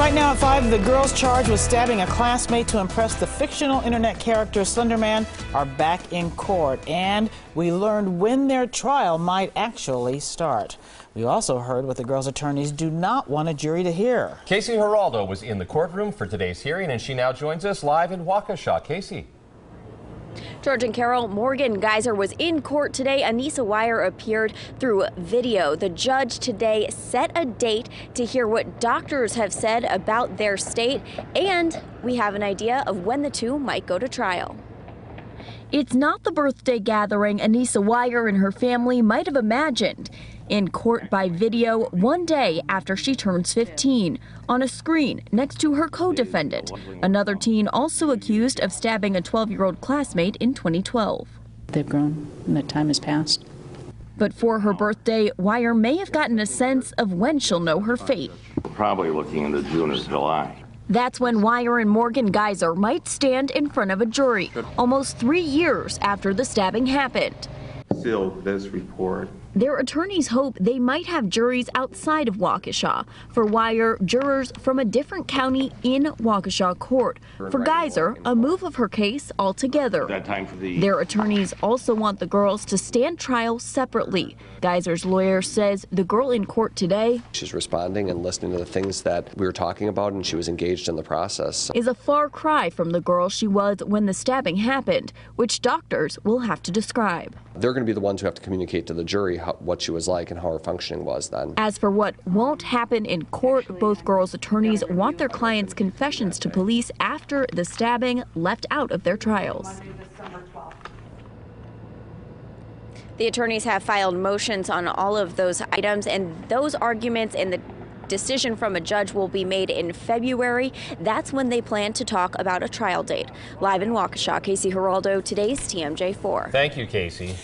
Right now at 5, the girls charged with stabbing a classmate to impress the fictional internet character Slender Man are back in court. And we learned when their trial might actually start. We also heard what the girls' attorneys do not want a jury to hear. Casey Geraldo was in the courtroom for today's hearing, and she now joins us live in Waukesha. Casey. George and Carol, Morgan Geyser was in court today. Anissa Weier appeared through video. The judge today set a date to hear what doctors have said about their state, and we have an idea of when the two might go to trial. It's not the birthday gathering Anissa Weier and her family might have imagined. In court by video one day after she turns 15, on a screen next to her co defendant, another teen also accused of stabbing a 12 year old classmate in 2012. They've grown and the time has passed. But for her birthday, Weier may have gotten a sense of when she'll know her fate. Probably looking into June or July. That's when Weier and Morgan Geyser might stand in front of a jury, almost three years after the stabbing happened. Still, this report their attorneys hope they might have juries outside of Waukesha. For Weier, jurors from a different county in Waukesha court. For Geyser, a move of her case altogether. Their attorneys also want the girls to stand trial separately. Geyser's lawyer says the girl in court today she's responding and listening to the things that we were talking about and she was engaged in the process is a far cry from the girl she was when the stabbing happened which doctors will have to describe they're going to be the ones who have to communicate to the jury how, what she was like and how her functioning was then. As for what won't happen in court, both girls' attorneys want their clients' confessions to police after the stabbing left out of their trials. The attorneys have filed motions on all of those items, and those arguments and the decision from a judge will be made in February. That's when they plan to talk about a trial date. Live in Waukesha, Casey Geraldo, today's TMJ4. Thank you, Casey.